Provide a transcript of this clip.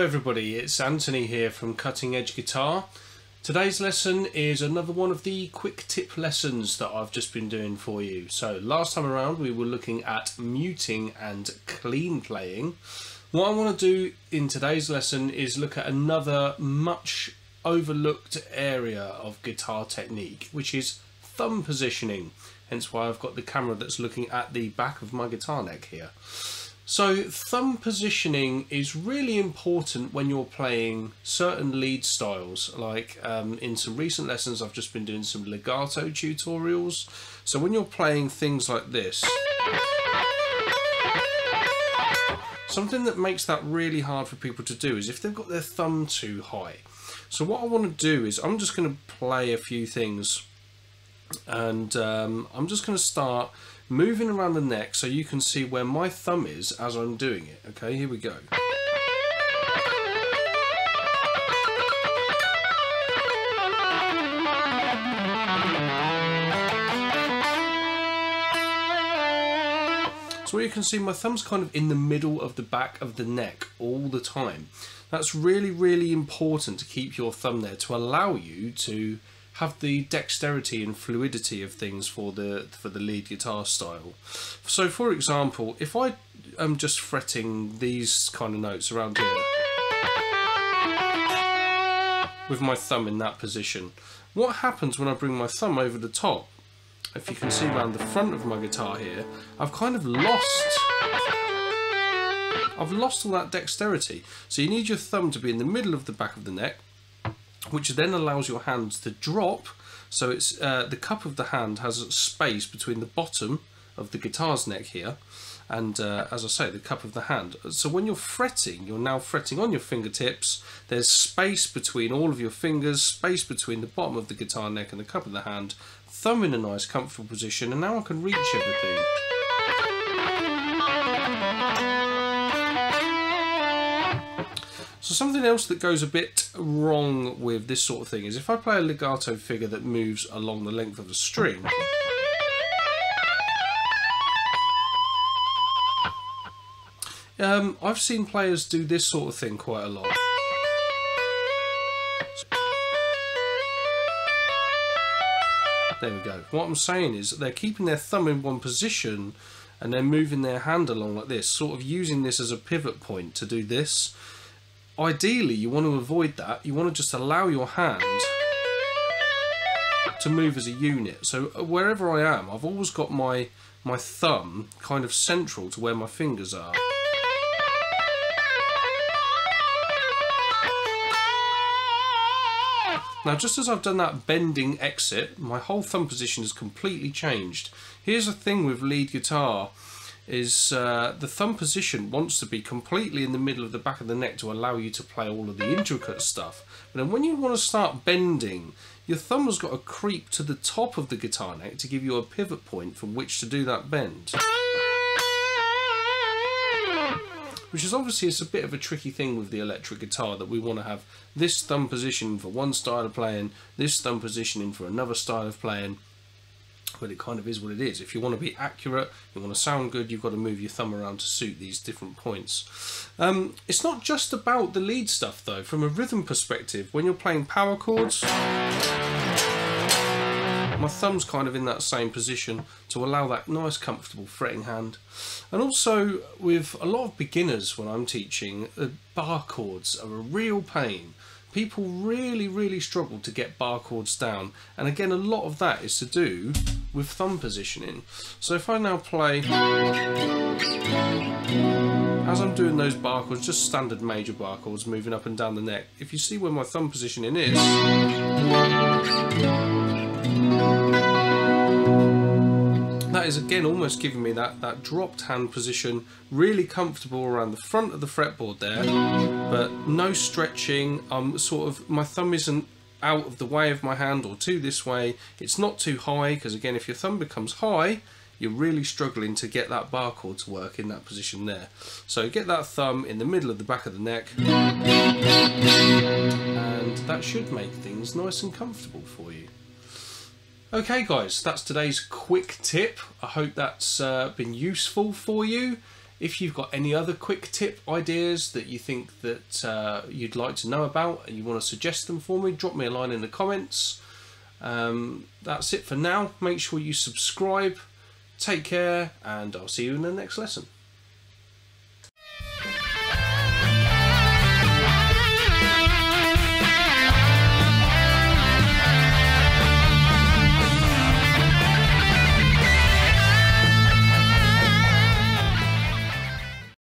everybody, it's Anthony here from Cutting Edge Guitar. Today's lesson is another one of the quick tip lessons that I've just been doing for you. So last time around we were looking at muting and clean playing. What I want to do in today's lesson is look at another much overlooked area of guitar technique, which is thumb positioning. Hence why I've got the camera that's looking at the back of my guitar neck here. So thumb positioning is really important when you're playing certain lead styles. Like um, in some recent lessons, I've just been doing some legato tutorials. So when you're playing things like this, something that makes that really hard for people to do is if they've got their thumb too high. So what I want to do is I'm just going to play a few things and um, I'm just going to start moving around the neck so you can see where my thumb is as I'm doing it. Okay, here we go. So you can see my thumb's kind of in the middle of the back of the neck all the time. That's really, really important to keep your thumb there to allow you to have the dexterity and fluidity of things for the for the lead guitar style. So for example, if I am just fretting these kind of notes around here with my thumb in that position, what happens when I bring my thumb over the top? If you can see around the front of my guitar here, I've kind of lost I've lost all that dexterity. So you need your thumb to be in the middle of the back of the neck which then allows your hand to drop. So it's uh, the cup of the hand has space between the bottom of the guitar's neck here and uh, as I say the cup of the hand. So when you're fretting you're now fretting on your fingertips there's space between all of your fingers space between the bottom of the guitar neck and the cup of the hand. Thumb in a nice comfortable position and now I can reach everything So something else that goes a bit wrong with this sort of thing is if I play a legato figure that moves along the length of a string, um, I've seen players do this sort of thing quite a lot. There we go. What I'm saying is they're keeping their thumb in one position and they're moving their hand along like this, sort of using this as a pivot point to do this ideally you want to avoid that. You want to just allow your hand to move as a unit. So uh, wherever I am, I've always got my, my thumb kind of central to where my fingers are. Now just as I've done that bending exit, my whole thumb position has completely changed. Here's the thing with lead guitar is uh, the thumb position wants to be completely in the middle of the back of the neck to allow you to play all of the intricate stuff. But then when you want to start bending, your thumb has got to creep to the top of the guitar neck to give you a pivot point from which to do that bend. Which is obviously it's a bit of a tricky thing with the electric guitar that we want to have this thumb position for one style of playing, this thumb positioning for another style of playing but it kind of is what it is. If you want to be accurate, you want to sound good, you've got to move your thumb around to suit these different points. Um, it's not just about the lead stuff though, from a rhythm perspective, when you're playing power chords, my thumb's kind of in that same position to allow that nice comfortable fretting hand. And also with a lot of beginners when I'm teaching, uh, bar chords are a real pain people really, really struggle to get bar chords down. And again, a lot of that is to do with thumb positioning. So if I now play, as I'm doing those bar chords, just standard major bar chords moving up and down the neck, if you see where my thumb positioning is, that is again almost giving me that, that dropped hand position, really comfortable around the front of the fretboard there, but no stretching. I'm sort of, my thumb isn't out of the way of my hand or too this way. It's not too high, because again, if your thumb becomes high, you're really struggling to get that bar chord to work in that position there. So get that thumb in the middle of the back of the neck, and that should make things nice and comfortable for you. Okay guys, that's today's quick tip. I hope that's uh, been useful for you. If you've got any other quick tip ideas that you think that uh, you'd like to know about and you want to suggest them for me, drop me a line in the comments. Um, that's it for now. Make sure you subscribe. Take care, and I'll see you in the next lesson.